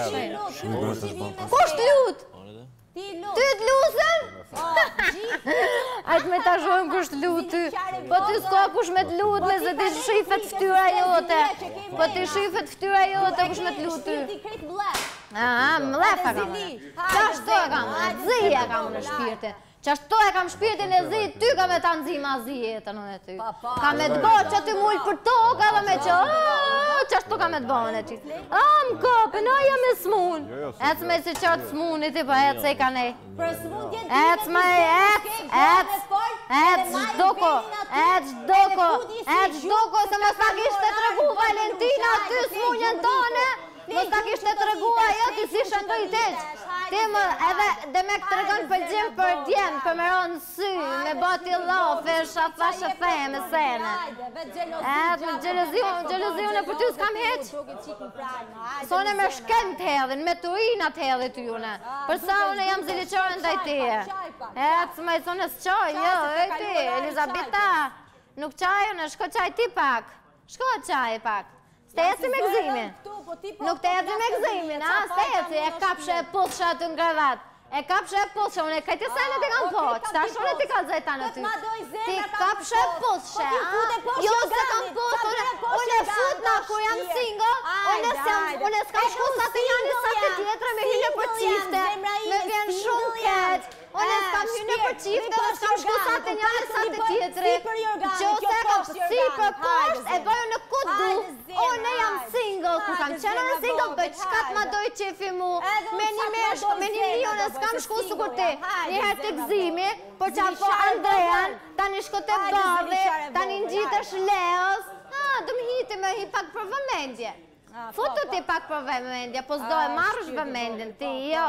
Kush të lut? Ty të lusim? Po, gjithë. Ajt, me ta zhom kush të lut. Po ti s'ka kush me të lut, me zë t'i shifet fytyra jote. Po t'i shifet fytyra jote kush me të lut ty. Ti krit mllef. Aa, mllef kam. Qashtu e kam. E zi e kam shpirtin. Qashtu e kam shpirtin e zi, ty kam me ta nxi ma zi jetën unë ty. Kam me të bërë që ty mullë për tokë edhe me që, qashtu kam me të bërë unë ty. A, më kopë, në aja me smunë. Jo, jo, ecë me si qartë smunë, i ti pa ecë e ka ne. Po s'mun njeni të ecë me e ecë, ecë, ecë, doko, ecë, doko, ecë, doko, se mos ta kishte tregu Valentina, ty s'mun njeni tanë. Mos ta kishte tregu ajo ti si shëngri teq ti ma edhe demek tregon pëlqim për djem për me ra në sy me ba ti llafe shafa shafe me sene edhe me gjelozi gjelozi unë për ty s'kam hiq sonte m'vjen keq edhe me t'u inatu edhe ty unë për çka unë jam ziliqare ndaj teje ec ma sonte s'qaj jo e ti Elizabeta nuk qaj unë shko qaj ti pak shko qaj pak S'të eci me Gëzimin. Nuk të eci me Gëzimin, a? S'të eci, e kapshe poshtë aty në krevat. E kapshe poshtë, unë e këtë të sajnë të kanë po, që ta shumë e të ka zëjtë anë ty. Ti kapshe poshtë, a? Jo, s'e kam poshtë, unë e fus kur jam single, unë s'kam shku sa te njëni sa te tjetri me hy për qifte, me vjen shumë keq. Unë s'kam hyrë nëpër çifte dhe s'kam shku sa te njëri sa te tjetri. Që ose e kap sipër poshtë e bëj kur të du. Unë jam single, kur kam qenë single bëj çka të ma dojë qefi mu. Me një mesh, me një lion e s'kam shku sikur ti. Njëherë te Gzimi, po që po Andrean, tani shko te Bardhi, tani ngjitesh Leos. Ha, du me hi ti me hi pak për vëmendje. Futu ti pak për vëmendje, po s'do e marrësh vëmendjen ti, jo.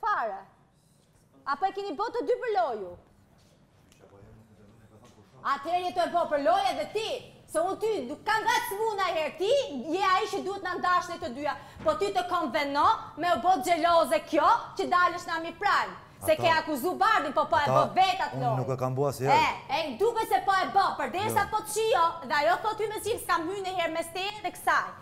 Fare. Apo e keni bë të dy për lojë ju? Atëherë je tu e bë për lojë edhe ti. Se unë ty nuk kam gacmu naherë ti, je ai që duhet na ndash ne të dyja. Po ty të konveno me u bë xheloze kjo që dalësh ne mbi prapë. Se ke akuzu Bardhin, po po e bë vetë atë lojë. Unë nuk e kam bë asnjëherë. E, e duket se po e bë, përderisa po të sho dhe ajo thotë hyn mes çiftit, s'kam hyrë ndonjëherë mes teje dhe kësaj.